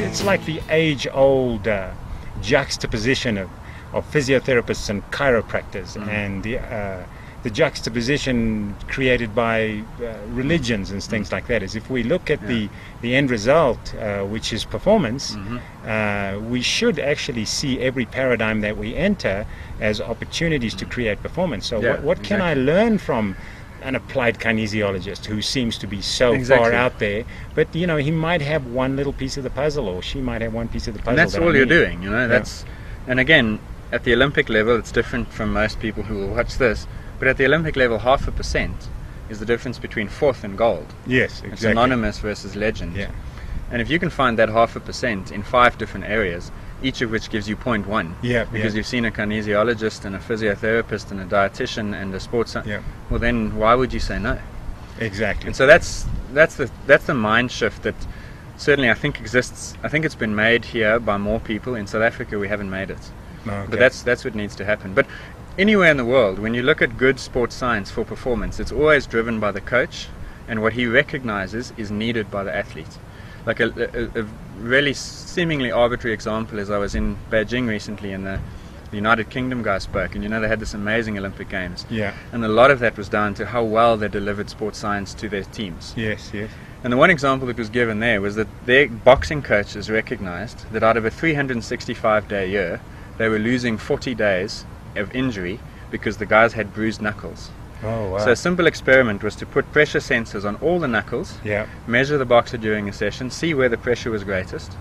it's like the age-old uh, juxtaposition of, of physiotherapists and chiropractors Mm. and the uh, the juxtaposition created by uh, religions and things like that is if we look at the the end result uh, which is performance Mm-hmm. uh, we should actually see every paradigm that we enter as opportunities to create performance. So Yeah, what, what can I learn from an applied kinesiologist who seems to be so Exactly. far out there but you know he might have one little piece of the puzzle or she might have one piece of the puzzle and that's that I all you're need. doing you know that's and again at the olympic level it's different from most people who will watch this but at the olympic level half a percent is the difference between fourth and gold. Yes it's exactly. anonymous versus legend. Yeah and if you can find that half a percent in five different areas each of which gives you 0.1 yeah because yeah. you've seen a kinesiologist and a physiotherapist and a dietitian and a sports Yeah. well then why would you say no exactly and so that's that's the that's the mind shift that certainly I think exists I think it's been made here by more people in South Africa we haven't made it okay. but that's that's what needs to happen. But anywhere in the world, when you look at good sports science for performance, it's always driven by the coach, and what he recognizes is needed by the athlete. Like a, a, a really seemingly arbitrary example is I was in Beijing recently, and the, the United Kingdom guy spoke, and you know they had this amazing Olympic Games, yeah and a lot of that was down to how well they delivered sports science to their teams. yes yes And the one example that was given there was that their boxing coaches recognized that out of a 365 day year, they were losing 40 days of injury because the guys had bruised knuckles. Oh wow So a simple experiment was to put pressure sensors on all the knuckles, yeah measure the boxer during a session, see where the pressure was greatest.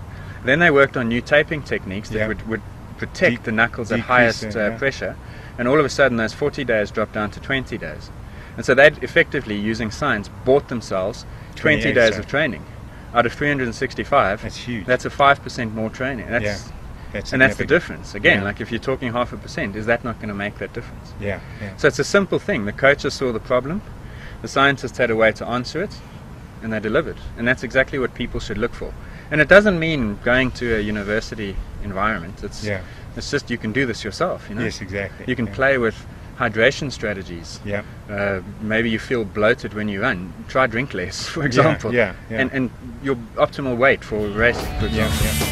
Then they worked on new taping techniques that Yeah. would, would protect De- the knuckles at highest uh, yeah. pressure. And all of a sudden, those 40 days dropped down to 20 days. And so they'd effectively, using science, bought themselves 20 20 days of training. Out of 365, that's huge that's a 5% more training. That's, Yeah, that's and that's the difference. Again, Yeah. like if you're talking half a percent, is that not going to make that difference? yeah yeah So it's a simple thing. The coaches saw the problem, the scientists had a way to answer it, and they delivered. And that's exactly what people should look for. And it doesn't mean going to a university environment. It's yeah it's just you can do this yourself. You know, yes exactly you can yeah. play with hydration strategies. yeah Uh, maybe you feel bloated when you run. Try drink less, for example. yeah, yeah. And and your optimal weight for race, for yeah yeah